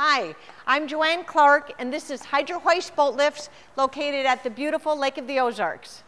Hi, I'm Joanne Clark, and this is Hydro Hoist Boat Lifts located at the beautiful Lake of the Ozarks.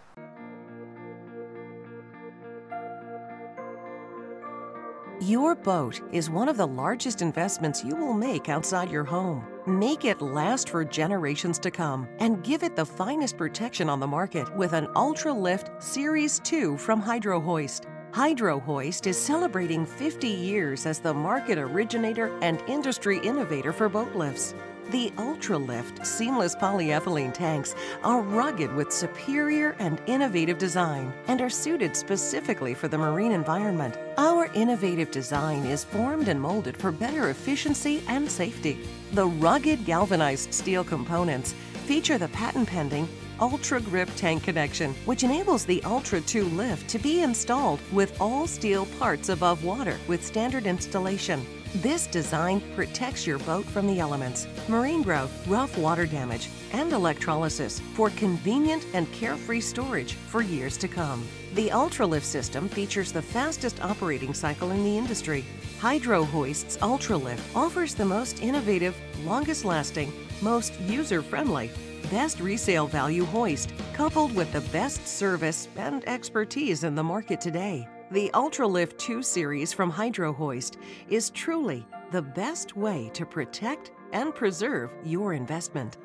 Your boat is one of the largest investments you will make outside your home. Make it last for generations to come and give it the finest protection on the market with an Ultra Lift Series 2 from Hydro Hoist. Hydro Hoist is celebrating 50 years as the market originator and industry innovator for boat lifts. The UltraLift seamless polyethylene tanks are rugged with superior and innovative design and are suited specifically for the marine environment. Our innovative design is formed and molded for better efficiency and safety. The rugged galvanized steel components feature the patent pending Ultra Grip tank connection, which enables the Ultra 2 lift to be installed with all steel parts above water with standard installation. This design protects your boat from the elements, marine growth, rough water damage, and electrolysis for convenient and carefree storage for years to come. The UltraLift system features the fastest operating cycle in the industry. Hydro Hoist's UltraLift offers the most innovative, longest lasting, most user friendly, best resale value hoist, coupled with the best service and expertise in the market today. The UltraLift 2 series from Hydro Hoist is truly the best way to protect and preserve your investment.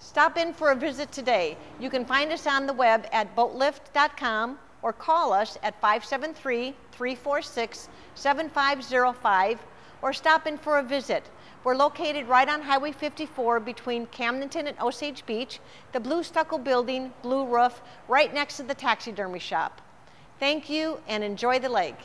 Stop in for a visit today. You can find us on the web at boatlift.com or call us at 573 346 7505 or stop in for a visit. We're located right on Highway 54 between Camdenton and Osage Beach, the blue stucco building, blue roof, right next to the taxidermy shop. Thank you and enjoy the lake.